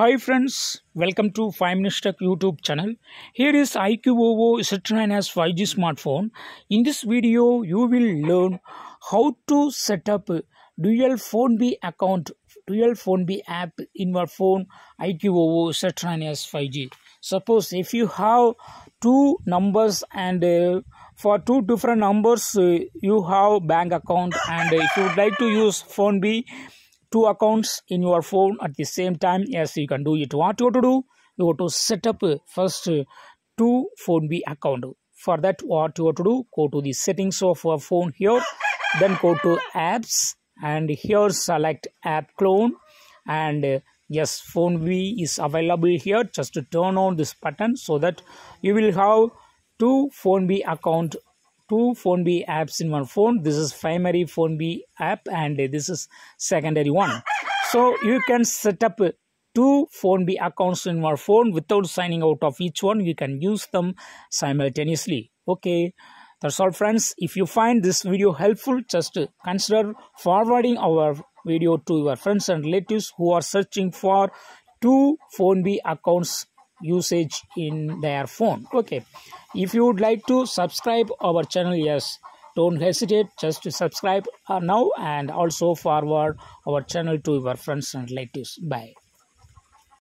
Hi friends, welcome to 5 Minutes Tech YouTube channel. Here is IQOO Z9s 5G smartphone. In this video, you will learn how to set up dual PhonePe account, dual PhonePe app in your phone IQOO Z9s 5G. Suppose if you have two numbers and uh, for two different numbers uh, you have bank account and if you would like to use PhonePe two accounts in your phone at the same time yes you can do it. What you have to do you have to set up first two PhonePe account. For that what you have to do go to the settings of your phone here then go to apps and here select app clone and yes PhonePe is available here. Just to turn on this button so that you will have two PhonePe account two PhonePe apps in one phone. This is primary PhonePe app and this is secondary one. So you can set up two PhonePe accounts in one phone without signing out of each one. You can use them simultaneously. Okay. That's all friends. If you find this video helpful just consider forwarding our video to your friends and relatives who are searching for two PhonePe accounts usage in their phone. Okay. If you would like to subscribe our channel yes don't hesitate. Just to subscribe uh, now and also forward our channel to your friends and relatives. Bye